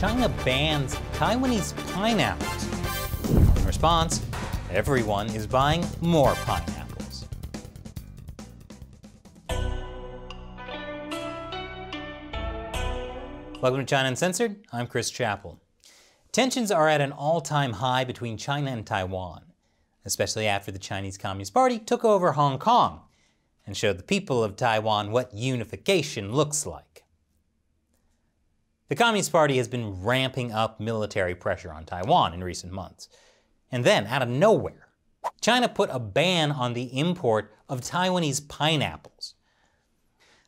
China bans Taiwanese pineapples. In response, everyone is buying more pineapples. Welcome to China Uncensored. I'm Chris Chappell. Tensions are at an all-time high between China and Taiwan, especially after the Chinese Communist Party took over Hong Kong and showed the people of Taiwan what unification looks like. The Communist Party has been ramping up military pressure on Taiwan in recent months. And then, out of nowhere, China put a ban on the import of Taiwanese pineapples.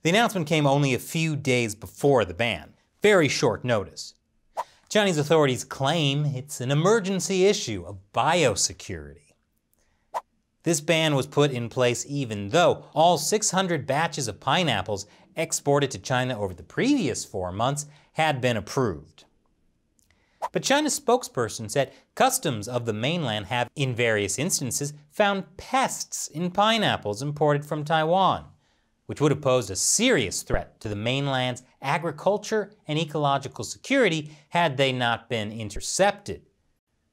The announcement came only a few days before the ban, very short notice. Chinese authorities claim it's an emergency issue of biosecurity. This ban was put in place even though all 600 batches of pineapples exported to China over the previous four months had been approved. But China's spokesperson said customs of the mainland have, in various instances, found pests in pineapples imported from Taiwan, which would have posed a serious threat to the mainland's agriculture and ecological security had they not been intercepted.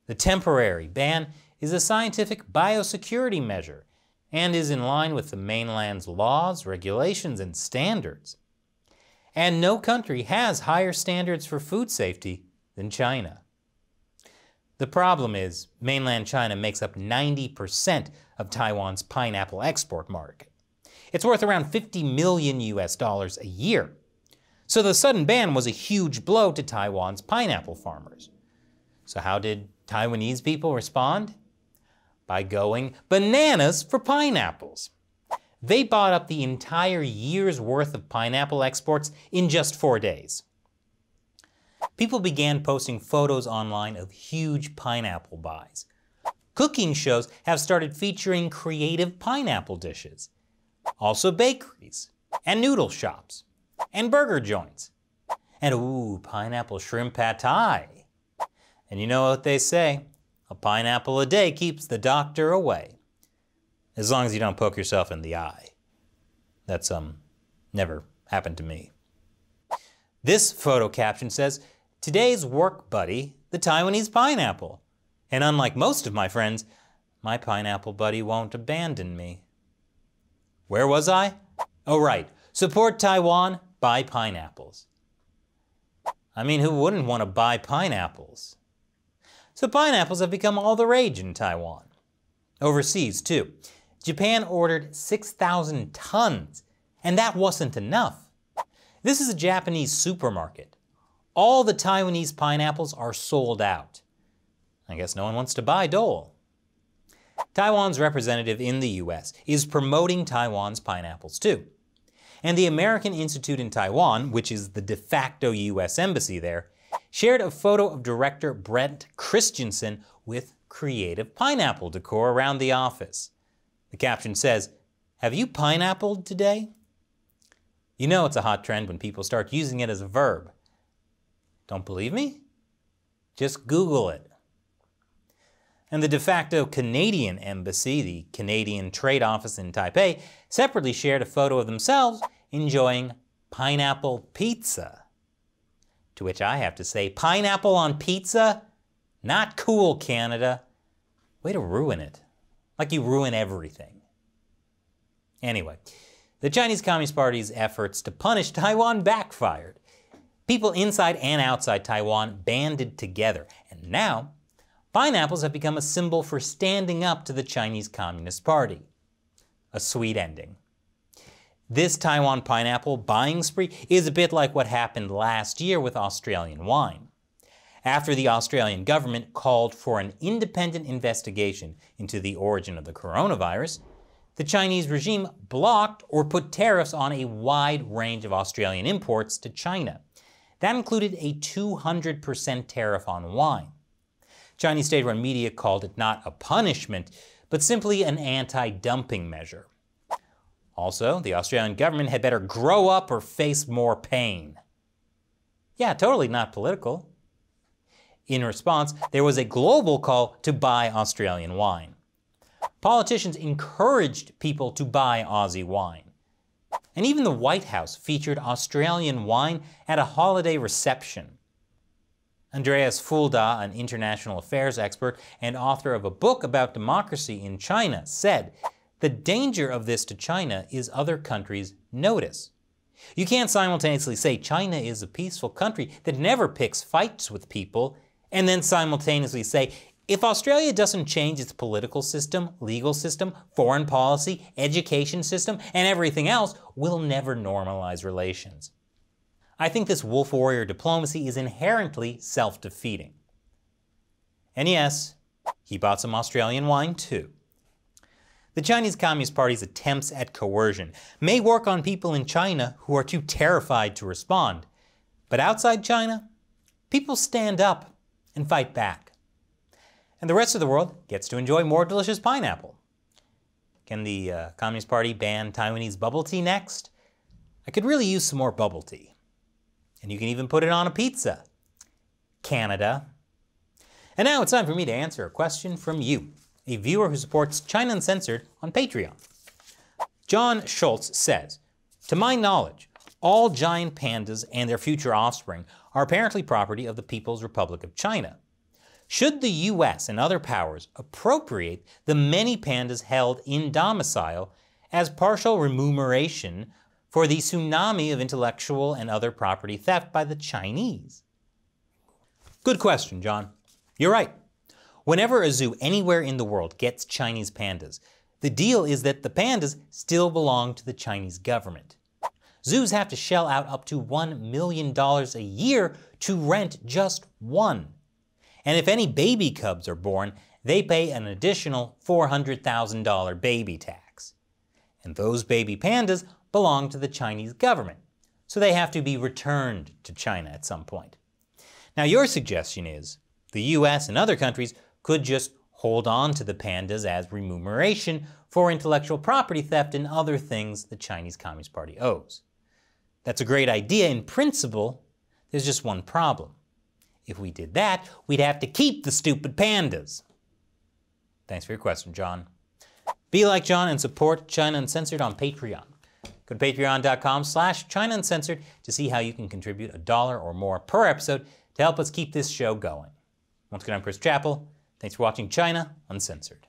The temporary ban is a scientific biosecurity measure and is in line with the mainland's laws, regulations, and standards. And no country has higher standards for food safety than China. The problem is, mainland China makes up 90% of Taiwan's pineapple export market. It's worth around 50 million US dollars a year. So the sudden ban was a huge blow to Taiwan's pineapple farmers. So how did Taiwanese people respond? by going bananas for pineapples. They bought up the entire year's worth of pineapple exports in just four days. People began posting photos online of huge pineapple buys. Cooking shows have started featuring creative pineapple dishes. Also bakeries, and noodle shops, and burger joints. And ooh, pineapple shrimp pad thai. And you know what they say, a pineapple a day keeps the doctor away. As long as you don't poke yourself in the eye. That's, um, never happened to me. This photo caption says, Today's work buddy, the Taiwanese pineapple. And unlike most of my friends, my pineapple buddy won't abandon me. Where was I? Oh, right. Support Taiwan, buy pineapples. I mean, who wouldn't want to buy pineapples? So pineapples have become all the rage in Taiwan. Overseas, too. Japan ordered 6,000 tons, and that wasn't enough. This is a Japanese supermarket. All the Taiwanese pineapples are sold out. I guess no one wants to buy Dole. Taiwan's representative in the US is promoting Taiwan's pineapples too. And the American Institute in Taiwan, which is the de facto US embassy there, shared a photo of director Brent Christensen with creative pineapple decor around the office. The caption says, Have you pineappled today? You know it's a hot trend when people start using it as a verb. Don't believe me? Just Google it. And the de facto Canadian embassy, the Canadian Trade Office in Taipei, separately shared a photo of themselves enjoying pineapple pizza. To which I have to say, pineapple on pizza? Not cool, Canada. Way to ruin it. Like you ruin everything. Anyway, the Chinese Communist Party's efforts to punish Taiwan backfired. People inside and outside Taiwan banded together, and now pineapples have become a symbol for standing up to the Chinese Communist Party. A sweet ending. This Taiwan pineapple buying spree is a bit like what happened last year with Australian wine. After the Australian government called for an independent investigation into the origin of the coronavirus, the Chinese regime blocked or put tariffs on a wide range of Australian imports to China. That included a 200% tariff on wine. Chinese state-run media called it not a punishment, but simply an anti-dumping measure. Also, the Australian government had better grow up or face more pain. Yeah, totally not political. In response, there was a global call to buy Australian wine. Politicians encouraged people to buy Aussie wine. And even the White House featured Australian wine at a holiday reception. Andreas Fulda, an international affairs expert and author of a book about democracy in China, said, The danger of this to China is other countries notice. You can't simultaneously say China is a peaceful country that never picks fights with people, and then simultaneously say, if Australia doesn't change its political system, legal system, foreign policy, education system, and everything else, we'll never normalize relations. I think this wolf warrior diplomacy is inherently self defeating. And yes, he bought some Australian wine too. The Chinese Communist Party's attempts at coercion may work on people in China who are too terrified to respond, but outside China, people stand up and fight back. And the rest of the world gets to enjoy more delicious pineapple. Can the uh, Communist Party ban Taiwanese bubble tea next? I could really use some more bubble tea. And you can even put it on a pizza. Canada. And now it's time for me to answer a question from you a viewer who supports China Uncensored on Patreon. John Schultz says, To my knowledge, all giant pandas and their future offspring are apparently property of the People's Republic of China. Should the US and other powers appropriate the many pandas held in domicile as partial remuneration for the tsunami of intellectual and other property theft by the Chinese? Good question, John. You're right. Whenever a zoo anywhere in the world gets Chinese pandas, the deal is that the pandas still belong to the Chinese government. Zoos have to shell out up to $1 million a year to rent just one. And if any baby cubs are born, they pay an additional $400,000 baby tax. And those baby pandas belong to the Chinese government, so they have to be returned to China at some point. Now, your suggestion is the US and other countries could just hold on to the pandas as remuneration for intellectual property theft and other things the Chinese Communist Party owes. That's a great idea in principle, there's just one problem. If we did that, we'd have to keep the stupid pandas. Thanks for your question, John. Be like John and support China Uncensored on Patreon. Go to patreon.com slash China Uncensored to see how you can contribute a dollar or more per episode to help us keep this show going. Once again, I'm Chris Chappell. Thanks for watching China Uncensored.